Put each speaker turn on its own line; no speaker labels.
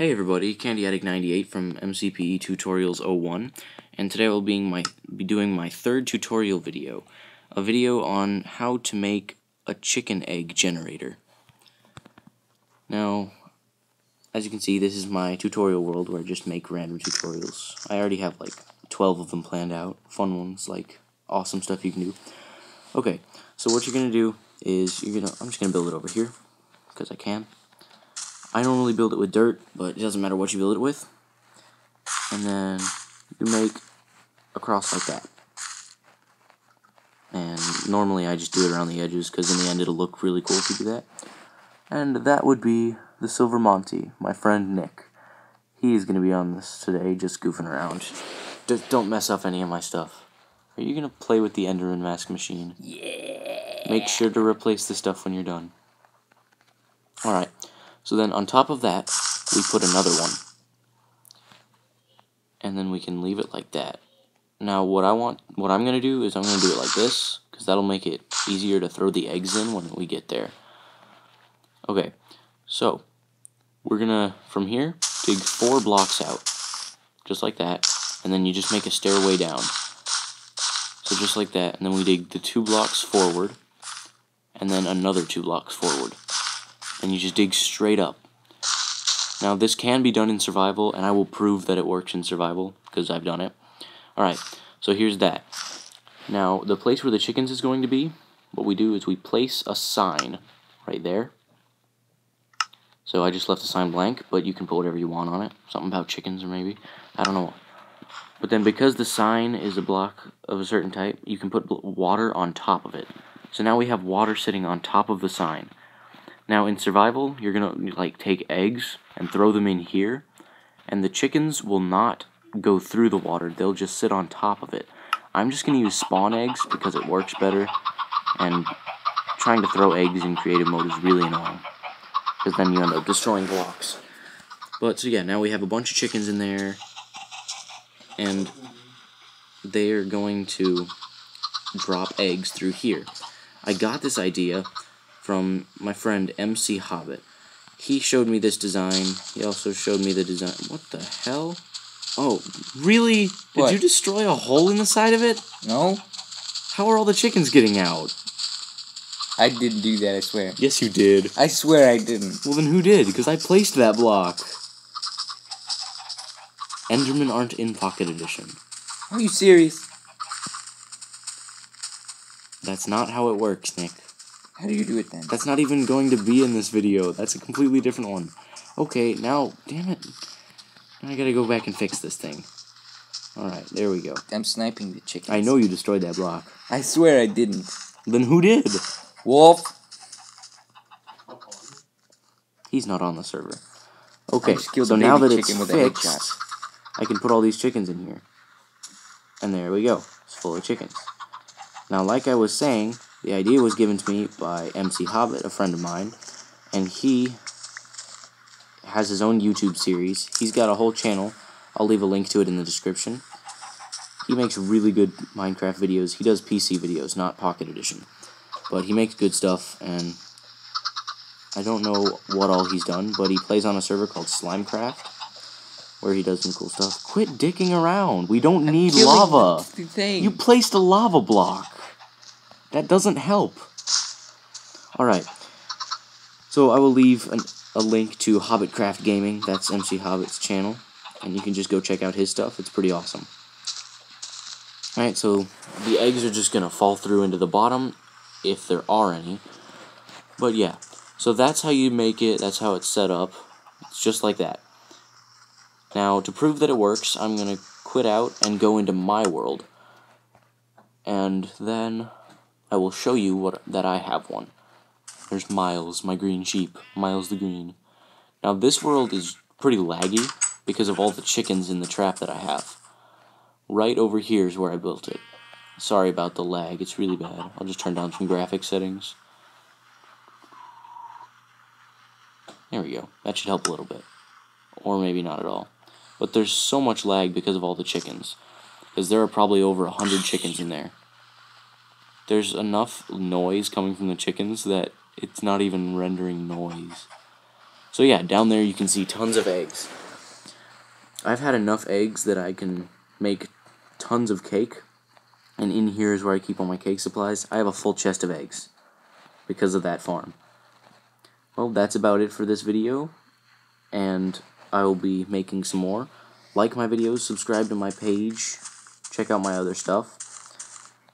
Hey everybody, Candy Addict 98 from MCPE Tutorials 01, and today I will being my, be doing my third tutorial video, a video on how to make a chicken egg generator. Now, as you can see, this is my tutorial world where I just make random tutorials. I already have like 12 of them planned out, fun ones, like awesome stuff you can do. Okay, so what you're going to do is, you're gonna, I'm just going to build it over here, because I can. I normally build it with dirt, but it doesn't matter what you build it with. And then you make a cross like that. And normally I just do it around the edges because in the end it'll look really cool if you do that. And that would be the Silver Monty, my friend Nick. He's going to be on this today, just goofing around. Just don't mess up any of my stuff. Are you going to play with the Enderman mask machine?
Yeah.
Make sure to replace the stuff when you're done. Alright. So then on top of that, we put another one. And then we can leave it like that. Now what I want, what I'm going to do is I'm going to do it like this, because that'll make it easier to throw the eggs in when we get there. Okay, so we're going to, from here, dig four blocks out, just like that, and then you just make a stairway down. So just like that, and then we dig the two blocks forward, and then another two blocks forward and you just dig straight up. Now this can be done in survival, and I will prove that it works in survival, because I've done it. Alright, so here's that. Now, the place where the chickens is going to be, what we do is we place a sign right there. So I just left the sign blank, but you can put whatever you want on it. Something about chickens or maybe. I don't know. But then because the sign is a block of a certain type, you can put water on top of it. So now we have water sitting on top of the sign. Now in survival, you're gonna like take eggs and throw them in here, and the chickens will not go through the water. They'll just sit on top of it. I'm just gonna use spawn eggs because it works better, and trying to throw eggs in creative mode is really annoying because then you end up destroying blocks. But so yeah, now we have a bunch of chickens in there, and they are going to drop eggs through here. I got this idea from my friend MC Hobbit. He showed me this design. He also showed me the design. What the hell? Oh, really? Did
what?
you destroy a hole in the side of it?
No.
How are all the chickens getting out?
I didn't do that, I swear.
Yes, you did.
I swear I didn't.
Well, then who did? Because I placed that block. Endermen aren't in Pocket Edition.
Are you serious?
That's not how it works, Nick.
How do you do it then?
That's not even going to be in this video. That's a completely different one. Okay, now, damn it. Now I gotta go back and fix this thing. Alright, there we go.
I'm sniping the chicken.
I know you destroyed that block.
I swear I didn't.
Then who did?
Wolf.
He's not on the server. Okay,
I just killed
so now that it's
chicken with a
fixed. I can put all these chickens in here. And there we go. It's full of chickens. Now, like I was saying, the idea was given to me by MC Hobbit, a friend of mine, and he has his own YouTube series. He's got a whole channel. I'll leave a link to it in the description. He makes really good Minecraft videos. He does PC videos, not Pocket Edition. But he makes good stuff, and I don't know what all he's done, but he plays on a server called Slimecraft, where he does some cool stuff. Quit dicking around. We don't need lava. You placed a lava block. That doesn't help. Alright. So I will leave an, a link to Hobbitcraft Gaming. That's MC Hobbit's channel. And you can just go check out his stuff. It's pretty awesome. Alright, so the eggs are just going to fall through into the bottom, if there are any. But yeah, so that's how you make it. That's how it's set up. It's just like that. Now, to prove that it works, I'm going to quit out and go into my world. And then I will show you what that I have one. There's Miles, my green sheep. Miles the green. Now this world is pretty laggy because of all the chickens in the trap that I have. Right over here is where I built it. Sorry about the lag, it's really bad. I'll just turn down some graphic settings. There we go. That should help a little bit. Or maybe not at all. But there's so much lag because of all the chickens. Because there are probably over a hundred chickens in there there's enough noise coming from the chickens that it's not even rendering noise. So yeah, down there you can see tons of eggs. I've had enough eggs that I can make tons of cake. And in here is where I keep all my cake supplies. I have a full chest of eggs because of that farm. Well, that's about it for this video. And I will be making some more. Like my videos, subscribe to my page, check out my other stuff.